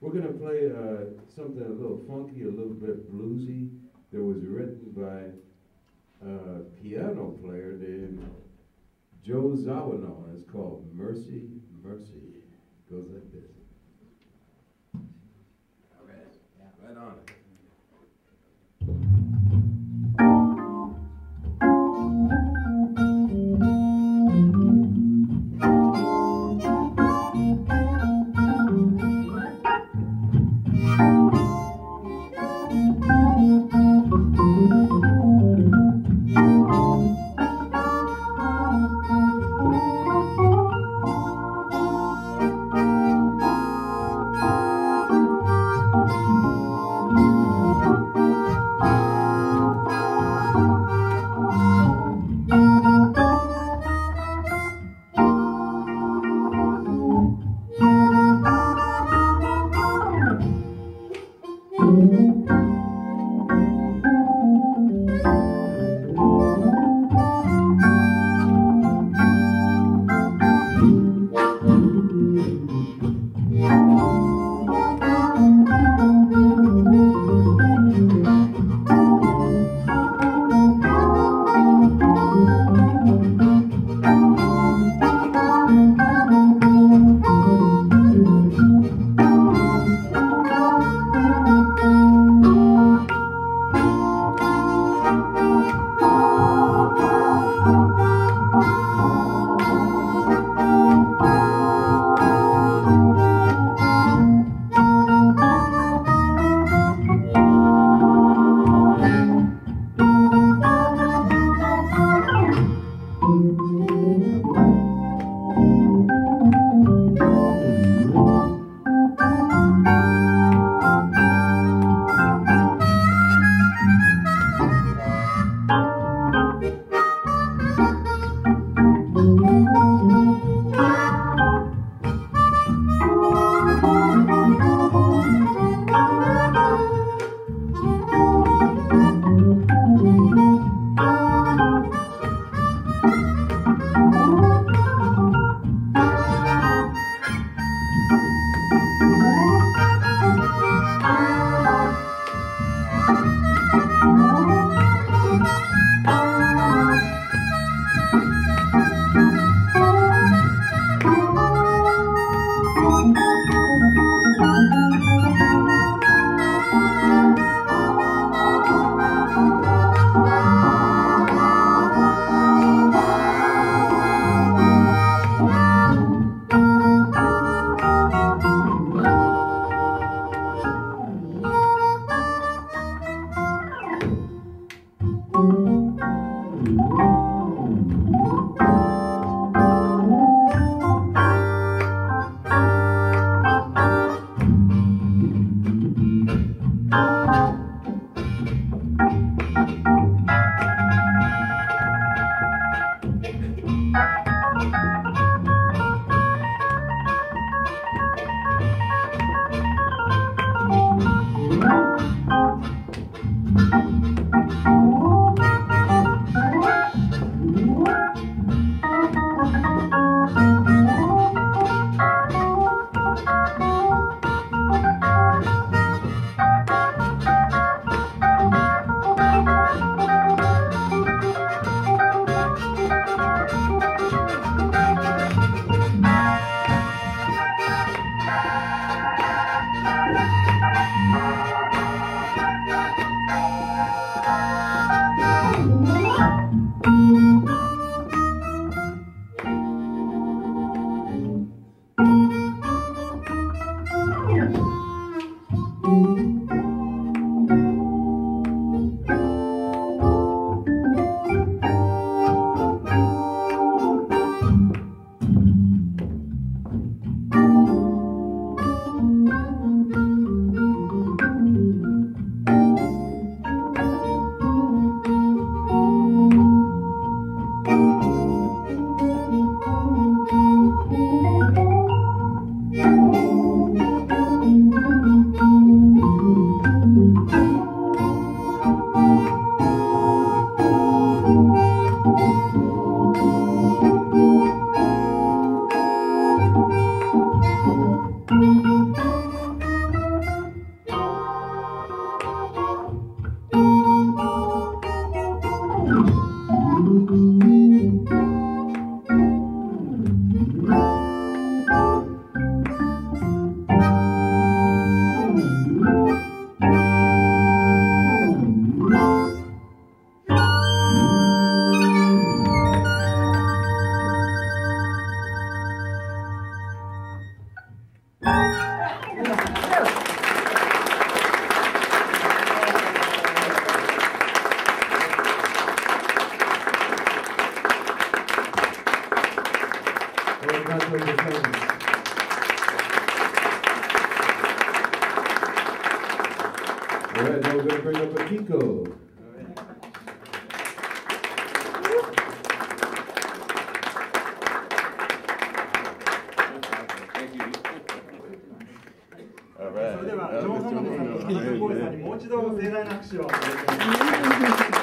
We're gonna play uh, something a little funky, a little bit bluesy, that was written by a piano player named Joe Zawinul. It's called Mercy, Mercy. It Goes like this. Yeah. Right on Obrado do Reino それでは、ジョンソンの皆さん、もう一度盛大な拍手を。